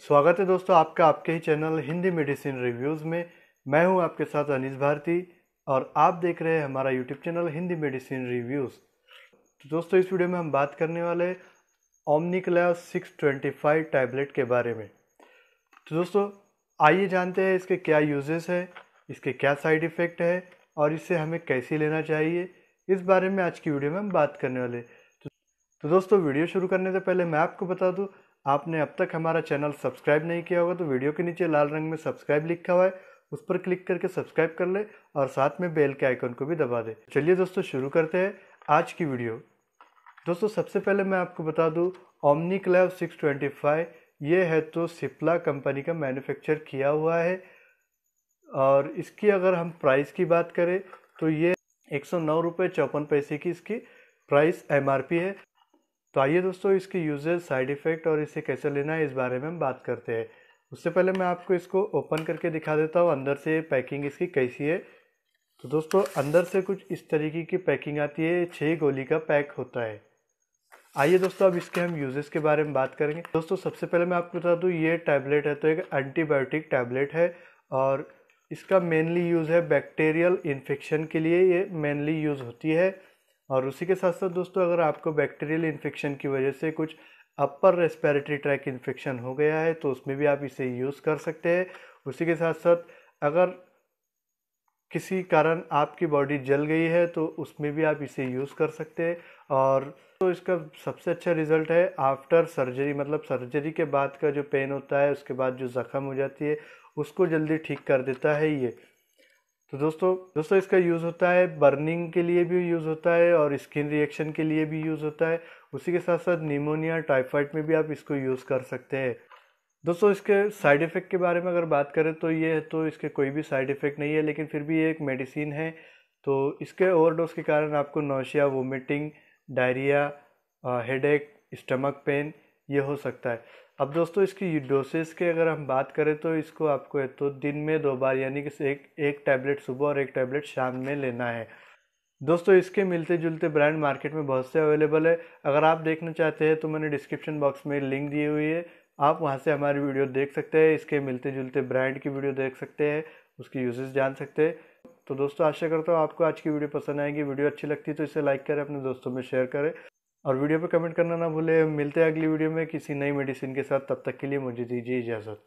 स्वागत है दोस्तों आपका आपके ही चैनल हिंदी मेडिसिन रिव्यूज़ में। मैं हूँ आपके साथ अनिस भारती और आप देख रहे हैं हमारा YouTube channel Hindi medicine reviews. तो दोस्तों इस वीडियो में हम बात करने वाले ओमनिकला सिक्स ट्वेंटी फाइव टैबलेट के बारे में। तो दोस्तों आइए जानते हैं इसके क्या यूजेस है इसके क्या साइड इफ़ेक्ट है और इसे हमें कैसे लेना चाहिए। इस बारे में आज की वीडियो में हम बात करने वाले तो, दोस्तों वीडियो शुरू करने से पहले मैं आपको बता दूँ आपने अब तक हमारा चैनल सब्सक्राइब नहीं किया होगा तो वीडियो के नीचे लाल रंग में सब्सक्राइब लिखा हुआ है, उस पर क्लिक करके सब्सक्राइब कर ले और साथ में बेल के आइकन को भी दबा दे। चलिए दोस्तों, शुरू करते हैं आज की वीडियो। दोस्तों, सबसे पहले मैं आपको बता दूँ ओमनी क्लैब सिक्स ट्वेंटी फाइव ये है तो सिप्ला कंपनी का मैन्युफैक्चर किया हुआ है। और इसकी अगर हम प्राइस की बात करें तो ये एक सौ नौ रुपये चौपन पैसे की इसकी प्राइस एमआरपी है। तो आइए दोस्तों, इसके यूजेस साइड इफ़ेक्ट और इसे कैसे लेना है, इस बारे में हम बात करते हैं। उससे पहले मैं आपको इसको ओपन करके दिखा देता हूँ। अंदर से पैकिंग इसकी कैसी है। तो दोस्तों, अंदर से कुछ इस तरीके की पैकिंग आती है। छः गोली का पैक होता है। आइए दोस्तों, अब इसके हम यूजेस के बारे में बात करेंगे। दोस्तों, सबसे पहले मैं आपको बता दूँ, ये टैबलेट है तो एक एंटीबायोटिक टैबलेट है और इसका मेनली यूज़ है बैक्टीरियल इन्फेक्शन के लिए। ये मेनली यूज़ होती है। और उसी के साथ साथ दोस्तों, अगर आपको बैक्टीरियल इन्फेक्शन की वजह से कुछ अपर रेस्पिरेटरी ट्रैक इन्फेक्शन हो गया है तो उसमें भी आप इसे यूज़ कर सकते हैं। उसी के साथ साथ अगर किसी कारण आपकी बॉडी जल गई है तो उसमें भी आप इसे यूज़ कर सकते हैं। और तो इसका सबसे अच्छा रिज़ल्ट है आफ्टर सर्जरी मतलब सर्जरी के बाद का जो पेन होता है, उसके बाद जो ज़ख़म हो जाती है, उसको जल्दी ठीक कर देता है ये। तो दोस्तों दोस्तों, इसका यूज़ होता है बर्निंग के लिए भी यूज़ होता है और स्किन रिएक्शन के लिए भी यूज़ होता है। उसी के साथ साथ निमोनिया टाइफाइड में भी आप इसको यूज़ कर सकते हैं। दोस्तों, इसके साइड इफ़ेक्ट के बारे में अगर बात करें तो ये है तो इसके कोई भी साइड इफ़ेक्ट नहीं है, लेकिन फिर भी ये एक मेडिसिन है। तो इसके ओवरडोज के कारण आपको nausea vomiting diarrhoea headache stomach pain ये हो सकता है। अब दोस्तों, इसकी डोसेस के अगर हम बात करें तो इसको आपको तो दिन में दो बार, यानी कि एक एक टैबलेट सुबह और एक टैबलेट शाम में लेना है। दोस्तों, इसके मिलते जुलते ब्रांड मार्केट में बहुत से अवेलेबल है। अगर आप देखना चाहते हैं तो मैंने डिस्क्रिप्शन बॉक्स में लिंक दी हुई है। आप वहाँ से हमारी वीडियो देख सकते हैं, इसके मिलते जुलते ब्रांड की वीडियो देख सकते हैं, उसकी यूजेस जान सकते हैं। तो दोस्तों, आशा करता हूँ आपको आज की वीडियो पसंद आएगी। वीडियो अच्छी लगती है तो इसे लाइक करें, अपने दोस्तों में शेयर करें। और वीडियो पर कमेंट करना ना भूले। मिलते हैं अगली वीडियो में किसी नई मेडिसिन के साथ। तब तक के लिए मुझे दीजिए इजाज़त।